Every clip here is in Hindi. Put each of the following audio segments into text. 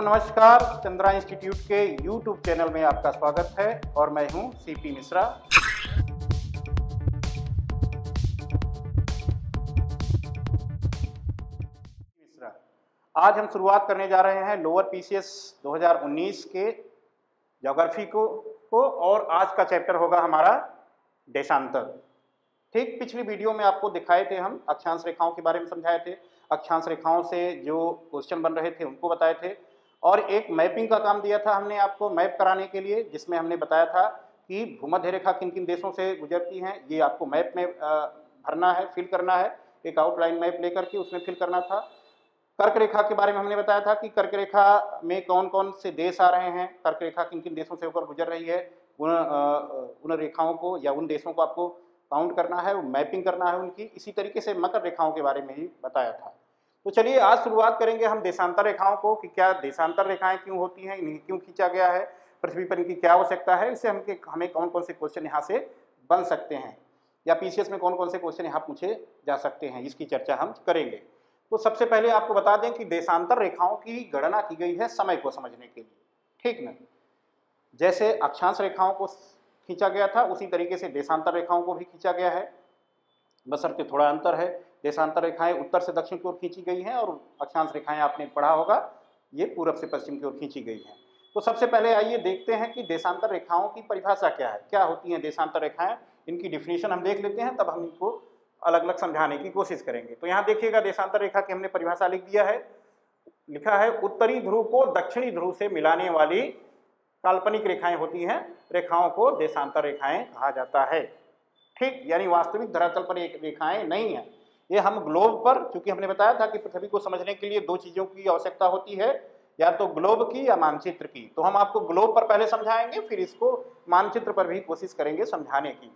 नमस्कार। चंद्रा इंस्टीट्यूट के यूट्यूब चैनल में आपका स्वागत है और मैं हूँ सीपी मिश्रा। मिश्रा, आज हम शुरुआत करने जा रहे हैं लोअर पीसीएस 2019 के जोग्राफी को को और आज का चैप्टर होगा हमारा देशांतर। ठीक, पिछली वीडियो में आपको दिखाए थे हम, अक्षांश रेखाओं के बारे में समझाए थे। अक्षांश रेखाओं से जो क्वेश्चन बन रहे थे, उनको बताए थे। और एक मैपिंग का काम दिया था हमने आपको, मैप कराने के लिए, जिसमें हमने बताया था कि भूमध्य रेखा किन किन देशों से गुजरती हैं, ये आपको मैप में भरना है, फिल करना है, एक आउटलाइन मैप लेकर के उसमें फिल करना था। कर्क रेखा के बारे में हमने बताया था कि कर्क रेखा में कौन कौन से देश आ रहे हैं कर्क रेखा किन किन देशों से होकर गुजर रही है, उन उन रेखाओं को या उन देशों को आपको काउंट करना है मैपिंग करना है उनकी, इसी तरीके से मकर रेखाओं के बारे में ही बताया था। तो चलिए, आज शुरुआत करेंगे हम देशांतर रेखाओं को कि क्या देशांतर रेखाएँ क्यों होती हैं, इन्हें क्यों खींचा गया है, पृथ्वी पर इनकी क्या आवश्यकता है, इससे हम हमें कौन कौन से क्वेश्चन यहाँ से बन सकते हैं, या पीसीएस में कौन कौन से क्वेश्चन यहाँ पूछे जा सकते हैं, इसकी चर्चा हम करेंगे। तो सबसे पहले आपको बता दें कि देशांतर रेखाओं की गणना की गई है समय को समझने के लिए, ठीक ना? जैसे अक्षांश रेखाओं को खींचा गया था, उसी तरीके से देशांतर रेखाओं को भी खींचा गया है। बसरते थोड़ा अंतर है देशांतर रेखाएँ उत्तर से दक्षिण की ओर खींची गई हैं और अक्षांश रेखाएँ आपने पढ़ा होगा, ये पूरब से पश्चिम की ओर खींची गई हैं। तो सबसे पहले आइए देखते हैं कि देशांतर रेखाओं की परिभाषा क्या है। क्या होती हैं देशांतर रेखाएँ इनकी डिफिनेशन हम देख लेते हैं, तब हम इनको अलग अलग समझाने की कोशिश करेंगे। तो यहाँ देखिएगा देशांतर रेखा की हमने परिभाषा लिख दिया है। लिखा है, उत्तरी ध्रुव को दक्षिणी ध्रुव से मिलाने वाली काल्पनिक रेखाएँ होती हैं। रेखाओं को देशांतर रेखाएँ कहा जाता है। ठीक, यानी वास्तविक धरातल पर एक रेखाएँ नहीं है। ये हम ग्लोब पर क्योंकि हमने बताया था कि पृथ्वी को समझने के लिए दो चीज़ों की आवश्यकता होती है, या तो ग्लोब की या मानचित्र की। तो हम आपको ग्लोब पर पहले समझाएँगे, फिर इसको मानचित्र पर भी कोशिश करेंगे समझाने की।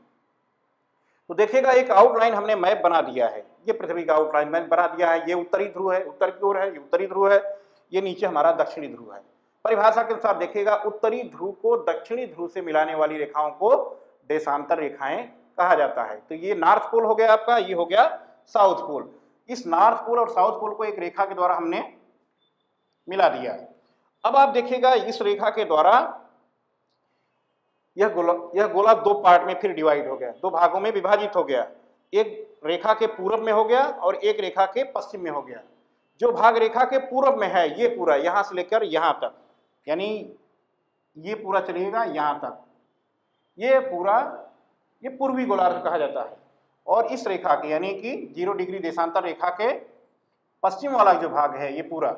तो देखिएगा, एक आउटलाइन हमने मैप बना दिया है। ये पृथ्वी का आउटलाइन मैप बना दिया है। ये उत्तरी ध्रुव है, उत्तर की ओर है, ये उत्तरी ध्रुव है, ये नीचे हमारा दक्षिणी ध्रुव है। परिभाषा के अनुसार देखिएगा, उत्तरी ध्रुव को दक्षिणी ध्रुव से मिलाने वाली रेखाओं को देशांतर रेखाएँ कहा जाता है। तो ये नॉर्थ पोल हो गया आपका, ये हो गया साउथ पोल। इस नॉर्थ पोल और साउथ पोल को एक रेखा के द्वारा हमने मिला दिया। अब आप देखिएगा, इस रेखा के द्वारा यह गोला यह गोला दो पार्ट में फिर डिवाइड हो गया, दो भागों में विभाजित हो गया। एक रेखा के पूर्व में हो गया और एक रेखा के पश्चिम में हो गया। जो भाग रेखा के पूर्व में है, ये पूरा यहाँ से लेकर यहाँ तक, यानी ये पूरा चलेगा यहाँ तक। ये पूरा, ये पूर्वी गोलार्ध कहा जाता है। और इस रेखा के, यानी कि ज़ीरो डिग्री देशांतर रेखा के पश्चिम वाला जो भाग है, ये पूरा,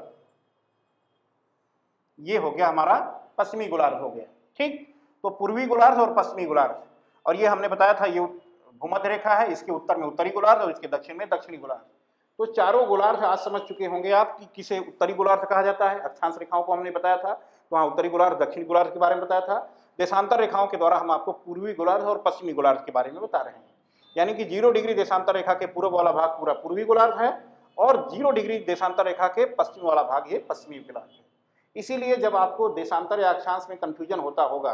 ये हो गया हमारा पश्चिमी गोलार्ध हो गया, ठीक? तो पूर्वी गोलार्ध और पश्चिमी गोलार्ध, और ये हमने बताया था, ये भूमध्य रेखा है, इसके उत्तर में उत्तरी गोलार्ध और इसके दक्षिण में दक्षिणी गोलार्ध। तो चारों गोलार्ध आज समझ चुके होंगे आप कि किसे उत्तरी गोलार्ध कहा जाता है, अक्षांश रेखाओं को हमने बताया था तो वहाँ उत्तरी गोलार्ध, दक्षिणी गोलार्ध के बारे में बताया था। देशांतर रेखाओं के द्वारा हम आपको पूर्वी गोलार्ध और पश्चिमी गोलार्ध के बारे में बता रहे हैं। यानी कि ज़ीरो डिग्री देशांतर रेखा के पूर्व वाला भाग पूरा पूर्वी गोलार्ध है और ज़ीरो डिग्री देशांतर रेखा के पश्चिम वाला भाग ये पश्चिमी गोलार्ध है। इसीलिए जब आपको देशांतर या अक्षांश में कंफ्यूजन होता होगा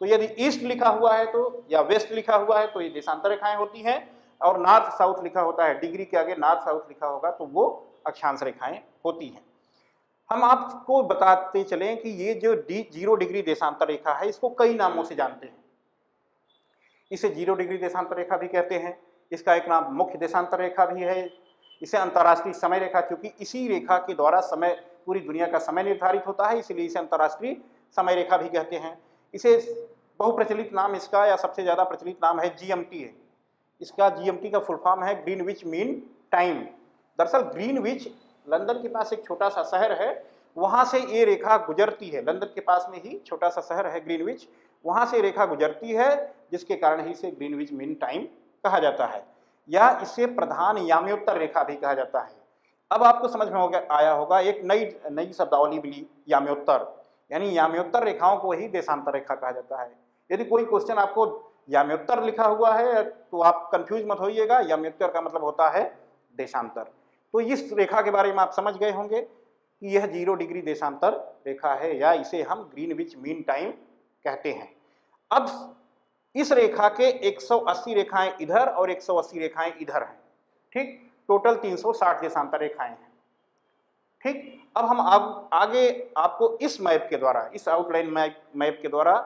तो यदि ईस्ट लिखा हुआ है तो या वेस्ट लिखा हुआ है तो ये देशांतर रेखाएँ होती हैं और नॉर्थ साउथ लिखा होता है डिग्री के आगे नॉर्थ साउथ लिखा होगा तो वो अक्षांश रेखाएँ होती हैं। हम आपको बताते चलें कि ये जो डी ज़ीरो डिग्री देशांतर रेखा है, इसको कई नामों से जानते हैं। इसे ज़ीरो डिग्री देशांतर रेखा भी कहते हैं। इसका एक नाम मुख्य देशांतर रेखा भी है। इसे अंतर्राष्ट्रीय समय रेखा क्योंकि इसी रेखा के द्वारा समय, पूरी दुनिया का समय निर्धारित होता है, इसलिए इसे अंतर्राष्ट्रीय समय रेखा भी कहते हैं। इसे बहुप्रचलित नाम इसका या सबसे ज़्यादा प्रचलित नाम है जीएमटी है। इसका जीएमटी का फुल फॉर्म है ग्रीन विच मीन टाइम दरअसल ग्रीन विच लंदन के पास एक छोटा सा शहर है वहाँ से ये रेखा गुजरती है। लंदन के पास में ही छोटा सा शहर है ग्रीनविच। वहाँ से रेखा गुजरती है, जिसके कारण ही इसे ग्रीनविच मीन टाइम कहा जाता है। या इसे प्रधान याम्योत्तर रेखा भी कहा जाता है। अब आपको समझ में हो गया, आया होगा एक नई नई शब्दावली मिली, याम्योत्तर। यानी याम्योत्तर रेखाओं को ही देशांतर रेखा कहा जाता है। यदि कोई क्वेश्चन आपको याम्योत्तर लिखा हुआ है तो आप कंफ्यूज मत होइएगा। याम्योत्तर का मतलब होता है देशांतर। तो इस रेखा के बारे में आप समझ गए होंगे। कि यह ज़ीरो डिग्री देशांतर रेखा है या इसे हम ग्रीनविच मीन टाइम कहते हैं। अब इस रेखा के 180 रेखाएँ इधर और 180 रेखाएँ इधर हैं। ठीक? टोटल 360 देशांतर रेखाएँ हैं। ठीक? अब हम आग, आगे आपको इस मैप के द्वारा इस आउटलाइन मैप मैप के द्वारा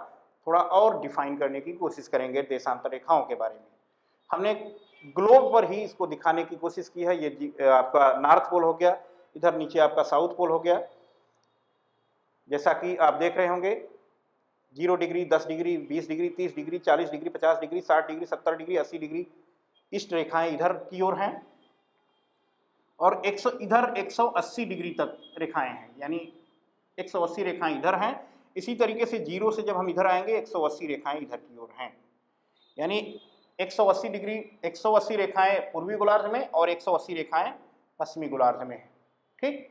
थोड़ा और डिफाइन करने की कोशिश करेंगे देशांतर रेखाओं के बारे में। हमने ग्लोब पर ही इसको दिखाने की कोशिश की है। ये आपका नॉर्थ पोल हो गया इधर नीचे आपका साउथ पोल हो गया। जैसा कि आप देख रहे होंगे, ज़ीरो डिग्री, दस डिग्री, बीस डिग्री, तीस डिग्री, चालीस डिग्री, पचास डिग्री, साठ डिग्री, सत्तर डिग्री, अस्सी डिग्री ईस्ट रेखाएँ इधर की ओर हैं और 100 इधर 180 डिग्री तक रेखाएँ हैं, यानी 180 रेखाएँ इधर हैं। इसी तरीके से ज़ीरो से जब हम इधर आएँगे 180 रेखाएँ इधर की ओर हैं। यानी 180 डिग्री 180 रेखाएँ पूर्वी गोलार्ध में और 180 रेखाएँ पश्चिमी गोलार्ध में हैं। ठीक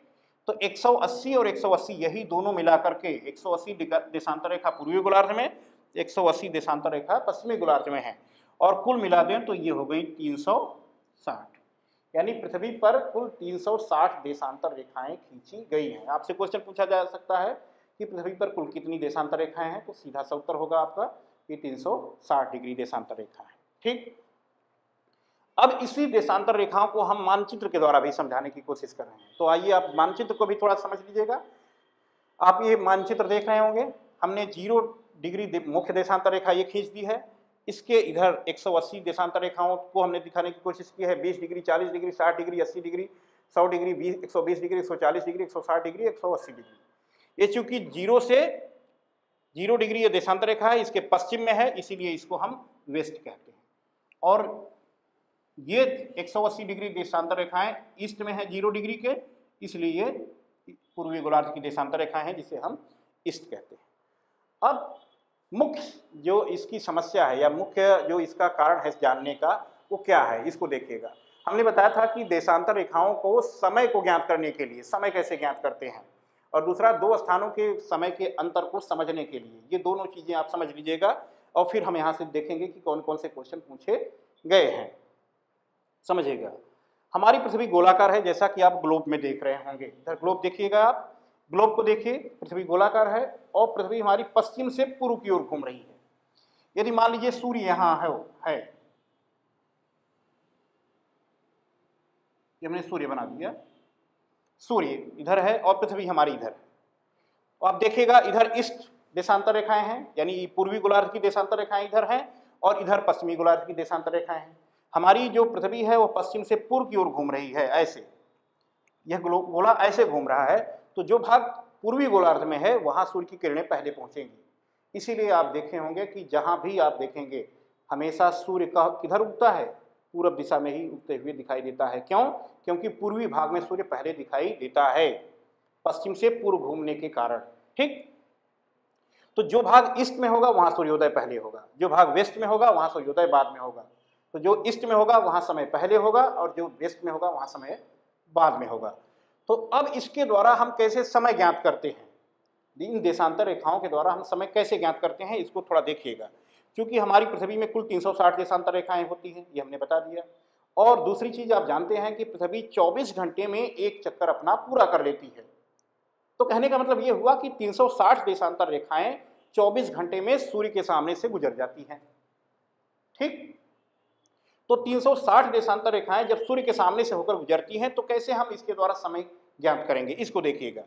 तो 180 और 180 यही दोनों मिला करके 180 देशांतर रेखा पूर्वी गोलार्ध में 180 देशांतर रेखा पश्चिमी गोलार्ध में है। और कुल मिला दें तो ये हो गई 360 यानी पृथ्वी पर कुल 360 देशांतर रेखाएँ खींची गई हैं। आपसे क्वेश्चन पूछा जा सकता है कि पृथ्वी पर कुल कितनी देशांतर रेखाएँ हैं? तो सीधा सा उत्तर होगा आपका कि 360 डिग्री देशांतर रेखा है। ठीक? अब इसी देशांतर रेखाओं को हम मानचित्र के द्वारा भी समझाने की कोशिश कर रहे हैं। तो आइए आप मानचित्र को भी थोड़ा समझ लीजिएगा। आप ये मानचित्र देख रहे होंगे। हमने ज़ीरो डिग्री मुख्य देशांतर रेखा ये खींच दी है। इसके इधर 180 देशांतर रेखाओं को हमने दिखाने की कोशिश की है। 20 degree 40 degree 60 degree 80 degree 100 degree 20 120 degree 140 degree 160 degree 180 degree. ये चूँकि ज़ीरो से ज़ीरो डिग्री ये देशांतर रेखा है, इसके पश्चिम में है, इसीलिए इसको हम वेस्ट कहते हैं। और ये 180 डिग्री देशांतर रेखाएँ ईस्ट में है ज़ीरो डिग्री के, इसलिए पूर्वी गोलार्ध की देशांतर रेखाएँ हैं, जिसे हम ईस्ट कहते हैं। अब मुख्य जो इसकी समस्या है, या मुख्य जो इसका कारण है जानने का, वो क्या है, इसको देखिएगा। हमने बताया था कि देशांतर रेखाओं को समय को ज्ञात करने के लिए, समय कैसे ज्ञात करते हैं, और दूसरा दो स्थानों के समय के अंतर को समझने के लिए। ये दोनों चीज़ें आप समझ लीजिएगा, और फिर हम यहाँ से देखेंगे कि कौन कौन से क्वेश्चन पूछे गए हैं। समझिएगा हमारी पृथ्वी गोलाकार है, जैसा कि आप ग्लोब में देख रहे होंगे। इधर ग्लोब देखिएगा आप। ग्लोब को देखिए, पृथ्वी गोलाकार है और पृथ्वी हमारी पश्चिम से पूर्व की ओर घूम रही है। यदि मान लीजिए सूर्य यहाँ है है। हमने सूर्य बना दिया। सूर्य इधर है और पृथ्वी हमारी इधर है। और आप देखिएगा, इधर ईस्ट देशांतर रेखाएँ हैं, यानी पूर्वी गोलार्ध की देशांतर रेखाएँ इधर हैं और इधर पश्चिमी गोलार्ध की देशांतर रेखाएँ हैं। हमारी जो पृथ्वी है वो पश्चिम से पूर्व की ओर घूम रही है, ऐसे। यह गोला ऐसे घूम रहा है तो जो भाग पूर्वी गोलार्ध में है, वहाँ सूर्य की किरणें पहले पहुँचेंगी। इसीलिए आप देखे होंगे कि जहाँ भी आप देखेंगे, हमेशा सूर्य का किधर उगता है? पूरब दिशा में ही उगते हुए दिखाई देता है। क्यों? क्योंकि पूर्वी भाग में सूर्य पहले दिखाई देता है, पश्चिम से पूर्व घूमने के कारण। ठीक? तो जो भाग ईस्ट में होगा, वहाँ सूर्योदय पहले होगा। जो भाग वेस्ट में होगा, वहाँ सूर्योदय बाद में होगा। तो जो ईस्ट में होगा, वहाँ समय पहले होगा और जो वेस्ट में होगा, वहाँ समय बाद में होगा। तो अब इसके द्वारा हम कैसे समय ज्ञात करते हैं? इन देशांतर रेखाओं के द्वारा हम समय कैसे ज्ञात करते हैं, इसको थोड़ा देखिएगा। क्योंकि हमारी पृथ्वी में कुल 360 देशांतर रेखाएँ होती हैं, ये हमने बता दिया। और दूसरी चीज़ आप जानते हैं कि पृथ्वी 24 घंटे में एक चक्कर अपना पूरा कर लेती है। तो कहने का मतलब ये हुआ कि 360 देशांतर रेखाएँ 24 घंटे में सूर्य के सामने से गुजर जाती हैं। ठीक? तो 360 देशांतर रेखाएँ जब सूर्य के सामने से होकर गुजरती हैं तो कैसे हम इसके द्वारा समय ज्ञात करेंगे? इसको देखिएगा।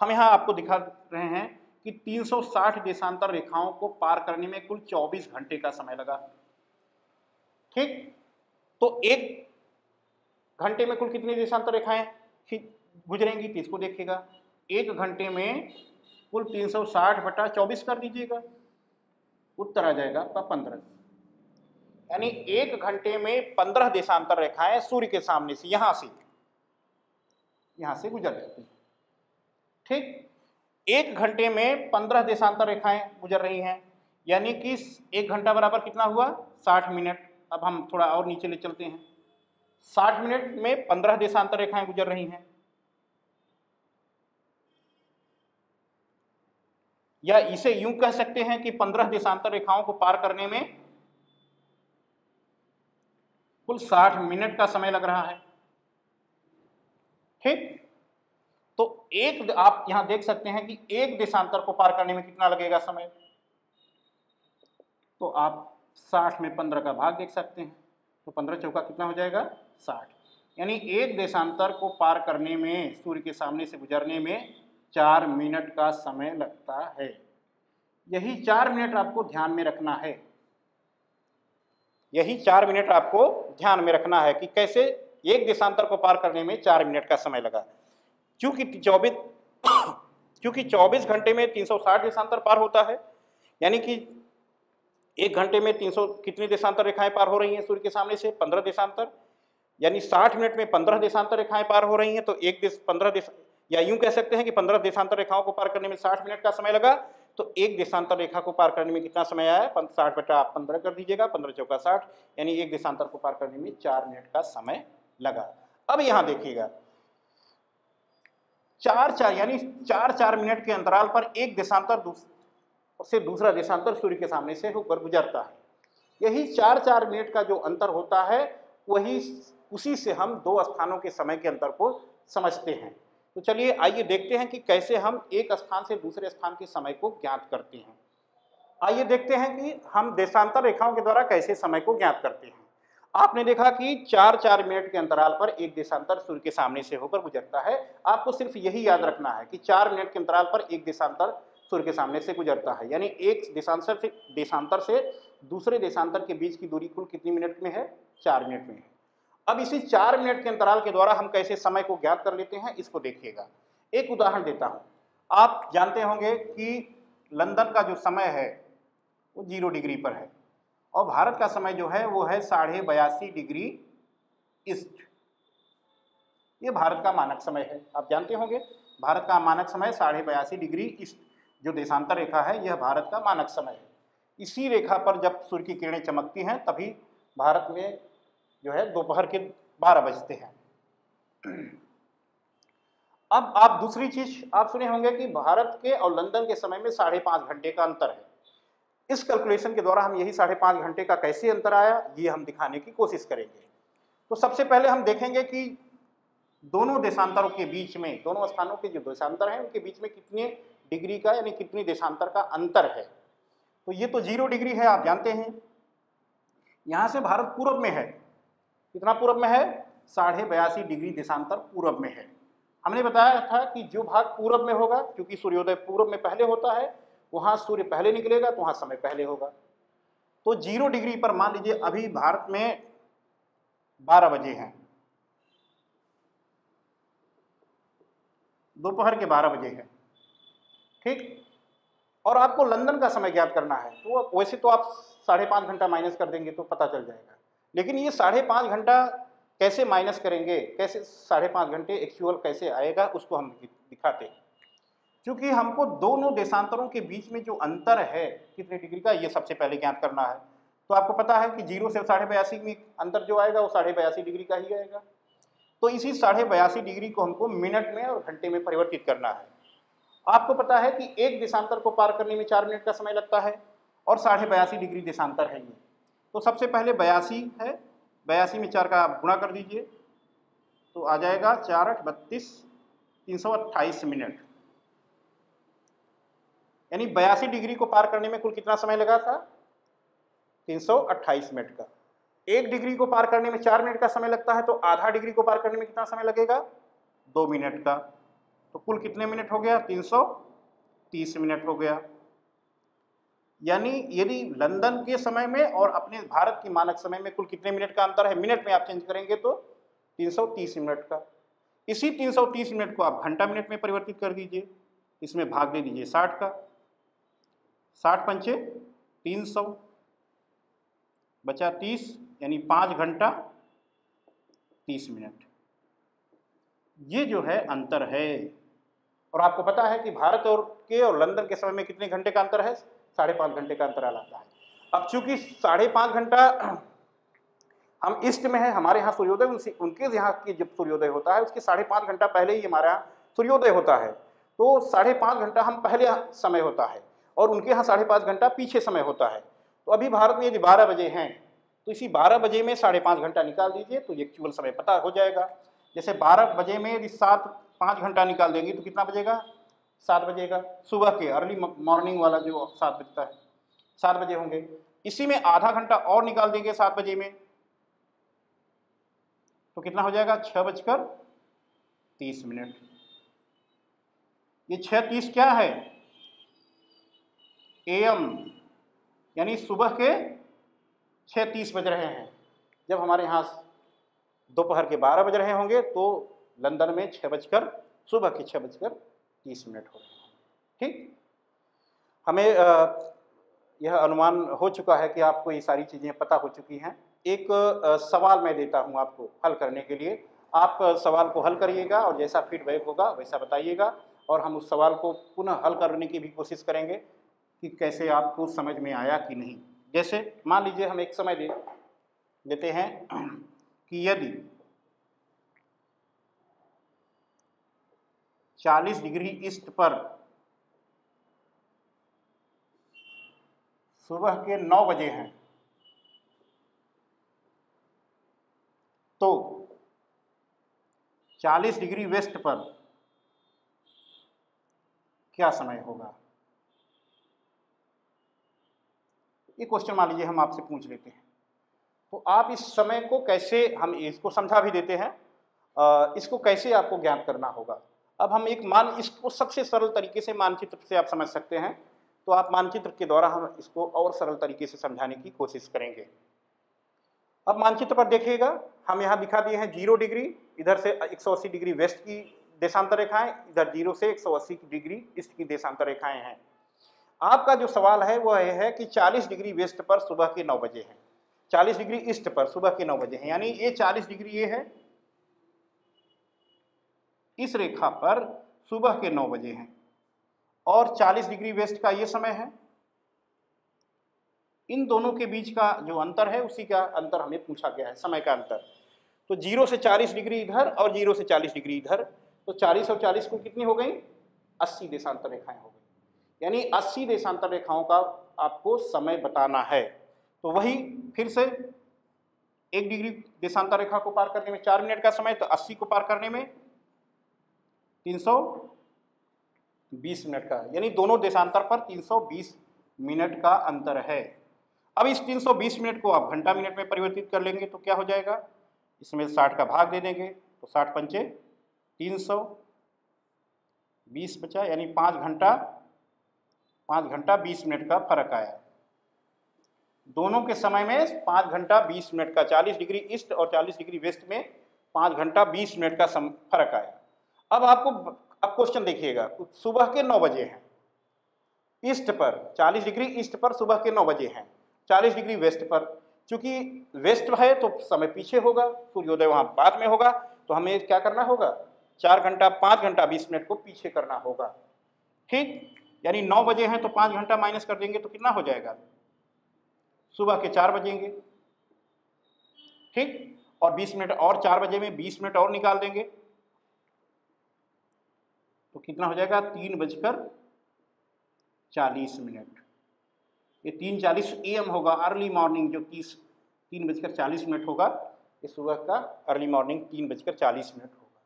हम यहाँ आपको दिखा रहे हैं कि 360 देशांतर रेखाओं को पार करने में कुल 24 घंटे का समय लगा। ठीक? तो एक घंटे में कुल कितनी देशांतर रेखाएँ गुजरेंगी? तो इसको देखिएगा। एक घंटे में कुल 360 बटा चौबीस कर दीजिएगा। उत्तर आ जाएगा आपका पंद्रह। यानी एक घंटे में पंद्रह देशांतर रेखाएँ सूर्य के सामने से यहाँ से यहाँ से गुजर जाती ठीक? एक घंटे में पंद्रह देशांतर रेखाएँ गुजर रही हैं। यानी कि एक घंटा बराबर कितना हुआ? साठ मिनट। अब हम थोड़ा और नीचे ले चलते हैं। साठ मिनट में पंद्रह देशांतर रेखाएँ गुजर रही हैं। या इसे यूँ कह सकते हैं कि पंद्रह देशांतर रेखाओं को पार करने में कुल साठ मिनट का समय लग रहा है। ठीक? तो एक आप यहाँ देख सकते हैं कि एक देशांतर को पार करने में कितना लगेगा समय। तो आप साठ में पंद्रह का भाग देख सकते हैं। तो पंद्रह चौका कितना हो जाएगा? साठ। यानी एक देशांतर को पार करने में, सूर्य के सामने से गुजरने में चार मिनट का समय लगता है। यही चार मिनट आपको ध्यान में रखना है। यही चार मिनट आपको ध्यान में रखना है कि कैसे एक देशांतर को पार करने में चार मिनट का समय लगा। क्योंकि चौबीस क्योंकि 24 घंटे में 360 देशांतर पार होता है, यानी कि एक घंटे में 300 कितनी देशांतर रेखाएँ पार हो रही हैं सूर्य के सामने से? 15 देशांतर। यानी 60 मिनट में 15 देशांतर रेखाएँ पार हो रही हैं तो एक देश 15 देश, या यूँ कह सकते हैं कि 15 देशांतर रेखाओं को पार करने में 60 मिनट का समय लगा। तो एक देशांतर रेखा को पार करने में कितना समय आया साठ बटा आप पंद्रह कर दीजिएगा पंद्रह चौका साठ यानी एक देशांतर को पार करने में चार मिनट का समय लगा। अब यहाँ देखिएगा चार चार यानी चार चार मिनट के अंतराल पर एक देशांतर दूस, से दूसरा देशांतर सूर्य के सामने से होकर गुजरता है। यही चार चार मिनट का जो अंतर होता है वही उसी से हम दो स्थानों के समय के अंतर को समझते हैं। तो चलिए आइए देखते हैं कि कैसे हम एक स्थान से दूसरे स्थान के समय को ज्ञात करते हैं। आइए देखते हैं कि हम देशांतर रेखाओं के द्वारा कैसे समय को ज्ञात करते हैं। आपने देखा कि चार चार मिनट के अंतराल पर एक देशांतर सूर्य के सामने से होकर गुजरता है। आपको सिर्फ़ यही याद रखना है कि चार मिनट के अंतराल पर एक देशांतर सूर्य के सामने से गुजरता है। यानी एक देशांतर से देशांतर से दूसरे देशांतर के बीच की दूरी कुल कितनी मिनट में है? चार मिनट में है। अब इसी चार मिनट के अंतराल के द्वारा हम कैसे समय को ज्ञात कर लेते हैं, इसको देखिएगा। एक उदाहरण देता हूँ। आप जानते होंगे कि लंदन का जो समय है, वो ज़ीरो डिग्री पर है। और भारत का समय जो है, वो है साढ़े बयासी डिग्री ईस्ट। ये भारत का मानक समय है। आप जानते होंगे, भारत का मानक समय साढ़े बयासी डिग्री ईस्ट। जो देशांतर रेखा है, यह भारत का मानक समय है। इसी रेखा पर जब सूर्य की किरणें चमकती हैं, तभी भारत में जो है, दोपहर के बारह बजते हैं। अब आप दूसरी चीज़, आप सुने होंगे कि भारत के और लंदन के समय में साढ़े पाँच घंटे का अंतर है। इस कैलकुलेशन के द्वारा हम यही साढ़े पाँच घंटे का कैसे अंतर आया, ये हम दिखाने की कोशिश करेंगे। तो सबसे पहले हम देखेंगे कि दोनों देशांतरों के बीच में, दोनों स्थानों के जो देशांतर हैं, उनके बीच में कितने डिग्री का, यानी कितनी देशांतर का अंतर है। तो ये तो ज़ीरो डिग्री है, आप जानते हैं। यहाँ से भारत पूर्व में है। कितना पूर्व में है? साढ़े बयासी डिग्री देशांतर पूर्व में है। हमने बताया था कि जो भाग पूर्व में होगा, क्योंकि सूर्योदय पूर्व में पहले होता है, वहाँ सूर्य पहले निकलेगा तो वहाँ समय पहले होगा। तो ज़ीरो डिग्री पर मान लीजिए, अभी भारत में बारह बजे हैं। दोपहर के बारह बजे है। ठीक? और आपको लंदन का समय ज्ञात करना है तो वैसे तो आप साढ़े पाँच घंटा माइनस कर देंगे तो पता चल जाएगा। लेकिन ये साढ़े पाँच घंटा कैसे माइनस करेंगे? कैसे साढ़े पाँच घंटे एक्चुअल कैसे आएगा, उसको हम दिखाते हैं। क्योंकि हमको दोनों देशांतरों के बीच में जो अंतर है, कितने डिग्री का, ये सबसे पहले ज्ञात करना है। तो आपको पता है कि ज़ीरो से साढ़े बयासी में अंतर जो आएगा, वो साढ़े बयासी डिग्री का ही आएगा। तो इसी साढ़े बयासी डिग्री को हमको मिनट में और घंटे में परिवर्तित करना है। आपको पता है कि एक देशांतर को पार करने में चार मिनट का समय लगता है, और साढ़े बयासी डिग्री देशांतर है ये तो सबसे पहले बयासी है। बयासी में चार का आप गुणा कर दीजिए। तो आ जाएगा चार आठ बत्तीस, तीन सौ अट्ठाईस मिनट। यानी बयासी डिग्री को पार करने में कुल कितना समय लगा था? 328 मिनट का। एक डिग्री को पार करने में चार मिनट का समय लगता है तो आधा डिग्री को पार करने में कितना समय लगेगा? दो मिनट का। तो कुल कितने मिनट हो गया? 330 मिनट हो गया। यानी यदि लंदन के समय में और अपने भारत की मानक समय में कुल कितने मिनट का अंतर है? मिनट में आप चेंज करेंगे तो 330 मिनट का। इसी 330 मिनट को आप घंटा मिनट में परिवर्तित कर दीजिए। इसमें भाग दे दीजिए 60 का। साठ पंचे तीन सौ बचा तीस, यानी पाँच घंटा तीस मिनट। ये जो है अंतर है। और आपको पता है कि भारत और के और लंदन के समय में कितने घंटे का अंतर है? साढ़े पाँच घंटे का अंतराल आता है। अब चूँकि साढ़े पाँच घंटा हम ईस्ट में है, हमारे यहाँ सूर्योदय उनके यहाँ की जब सूर्योदय होता है, उसके साढ़े पाँच घंटा पहले ही हमारे यहाँ सूर्योदय होता है। तो साढ़े पाँच घंटा हम पहले समय होता है और उनके यहाँ साढ़े पाँच घंटा पीछे समय होता है। तो अभी भारत में यदि बारह बजे हैं तो इसी बारह बजे में साढ़े पाँच घंटा निकाल दीजिए तो एक्चुअल समय पता हो जाएगा। जैसे बारह बजे में यदि सात, पाँच घंटा निकाल देंगे तो कितना बजेगा? सात बजेगा। सुबह के अर्ली मॉर्निंग वाला जो सात बजता है, सात बजे होंगे। इसी में आधा घंटा और निकाल देंगे सात बजे में। तो कितना हो जाएगा? छः बजकर तीस मिनट। ये छः तीस क्या है? एम यानी सुबह के छः तीस बज रहे हैं। जब हमारे यहाँ दोपहर के बारह बज रहे होंगे तो लंदन में छः बजकर, सुबह के छः बजकर तीस मिनट हो हैं ठीक? हमें यह अनुमान हो चुका है कि आपको ये सारी चीज़ें पता हो चुकी हैं। एक सवाल मैं देता हूँ आपको हल करने के लिए। आप सवाल को हल करिएगा और जैसा फीडबैक होगा वैसा बताइएगा और हम उस सवाल को पुनः हल करने की भी कोशिश करेंगे कि कैसे आपको समझ में आया कि नहीं। जैसे मान लीजिए हम एक समय दे, देते हैं कि यदि 40 डिग्री ईस्ट पर। सुबह के 9 बजे हैं। तो 40 डिग्री वेस्ट पर क्या समय होगा? ये क्वेश्चन मान लीजिए हम आपसे पूछ लेते हैं। तो आप इस समय को कैसे, हम इसको समझा भी देते हैं। इसको कैसे आपको ज्ञात करना होगा? अब हम एक मान, इसको सबसे सरल तरीके से मानचित्र से आप समझ सकते हैं। तो आप मानचित्र के द्वारा हम इसको और सरल तरीके से समझाने की कोशिश करेंगे। अब मानचित्र पर देखिएगा, हम यहाँ दिखा दिए हैं ज़ीरो डिग्री, इधर से 180 डिग्री वेस्ट की देशांतर रेखाएँ, इधर ज़ीरो से 180 डिग्री ईस्ट की देशांतर रेखाएँ हैं। आपका जो सवाल है, वह है कि 40 डिग्री वेस्ट पर सुबह के 9 बजे हैं। 40 डिग्री ईस्ट पर सुबह के 9 बजे हैं। यानी ये 40 डिग्री ये है इस रेखा पर सुबह के 9 बजे हैं। और 40 डिग्री वेस्ट का ये समय है। इन दोनों के बीच का जो अंतर है, उसी का अंतर हमें पूछा गया है, समय का अंतर। तो ज़ीरो से 40 डिग्री इधर और ज़ीरो से 40 डिग्री इधर। तो 40 और 40 को कितनी हो गई? 80 देशांतर रेखाएँ हो गई। यानी 80 देशांतर रेखाओं का आपको समय बताना है। तो वही फिर से एक डिग्री देशांतर रेखा को पार करने में चार मिनट का समय तो 80 को पार करने में 320 मिनट का। यानी दोनों देशांतर पर 320 मिनट का अंतर है। अब इस 320 मिनट को आप घंटा मिनट में परिवर्तित कर लेंगे तो क्या हो जाएगा? इसमें 60 का भाग दे देंगे तो 60 पंचे 320 बचा, यानी पाँच घंटा पाँच घंटा 20 मिनट का फ़र्क आया। दोनों के समय में पाँच घंटा 20 मिनट का 40 डिग्री ईस्ट और 40 डिग्री वेस्ट में पाँच घंटा 20 मिनट का फ़र्क आया। अब आपको, अब क्वेश्चन देखिएगा। सुबह के नौ बजे हैं। ईस्ट पर 40 डिग्री ईस्ट पर सुबह के नौ बजे हैं। 40 डिग्री वेस्ट पर। चूँकि वेस्ट है तो समय पीछे होगा, सूर्योदय वहाँ बाद में होगा तो हमें क्या करना होगा? चार घंटा, पाँच घंटा, बीस मिनट को पीछे करना होगा। ठीक? यानी नौ बजे हैं तो पाँच घंटा माइनस कर देंगे तो कितना हो जाएगा? सुबह के चार बजेंगे। ठीक? और बीस मिनट और, चार बजे में बीस मिनट और निकाल देंगे। कितना हो जाएगा? तीन बजकर चालीस मिनट। ये तीन चालीस ए एम होगा अर्ली मॉर्निंग जो तीस, तीन बजकर चालीस मिनट होगा, ये सुबह का अर्ली मॉर्निंग तीन बजकर चालीस मिनट होगा।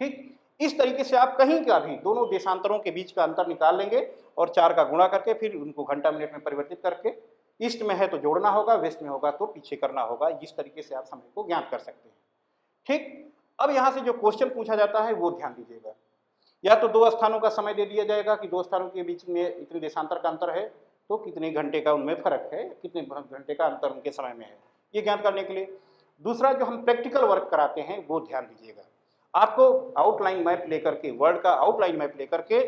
ठीक? इस तरीके से आप कहीं का भी, दोनों देशांतरों के बीच का अंतर निकाल लेंगे और चार का गुणा करके फिर उनको घंटा मिनट में परिवर्तित करके, ईस्ट में है तो जोड़ना होगा, वेस्ट में होगा तो पीछे करना होगा इस तरीके से आप समय को ज्ञात कर सकते हैं। ठीक? अब यहाँ से जो क्वेश्चन पूछा जाता है, वो ध्यान दीजिएगा। या तो दो स्थानों का समय दे दिया जाएगा कि दो स्थानों के बीच में इतने देशांतर का अंतर है तो कितने घंटे का उनमें फ़र्क है, कितने घंटे का अंतर उनके समय में है, ये ज्ञान करने के लिए। दूसरा जो हम प्रैक्टिकल वर्क कराते हैं, वो ध्यान दीजिएगा। आपको आउटलाइन मैप लेकर के वर्ल्ड का आउटलाइन मैप लेकर के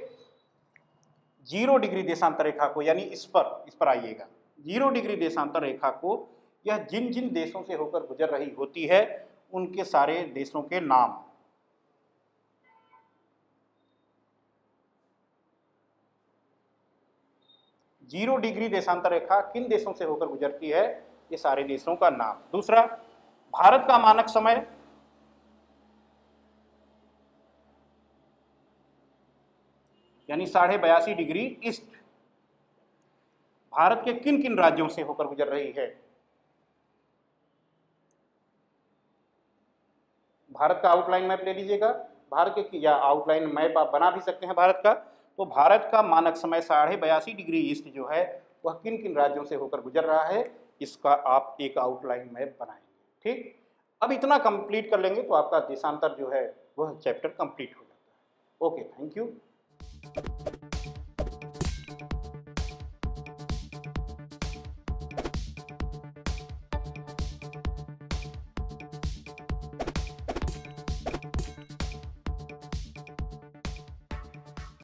ज़ीरो डिग्री देशांतर रेखा को, यानी इस पर इस पर आइएगा। ज़ीरो डिग्री देशांतर रेखा को, यह जिन जिन देशों से होकर गुजर रही होती है, उनके सारे देशों के नाम। ज़ीरो डिग्री देशांतर रेखा किन देशों से होकर गुजरती है? ये सारे देशों का नाम। दूसरा, भारत का मानक समय। यानी साढ़े बयासी डिग्री ईस्ट। भारत के किन किन राज्यों से होकर गुजर रही है? भारत का आउटलाइन मैप ले लीजिएगा। भारत के या आउटलाइन मैप आप बना भी सकते हैं भारत का। तो भारत का मानक समय साढ़े बयासी डिग्री ईस्ट जो है, वह किन किन राज्यों से होकर गुजर रहा है, इसका आप एक आउटलाइन मैप बनाएँगे, ठीक? अब इतना कंप्लीट कर लेंगे तो आपका देशांतर जो है, वह चैप्टर कंप्लीट हो जाता है। Okay thank you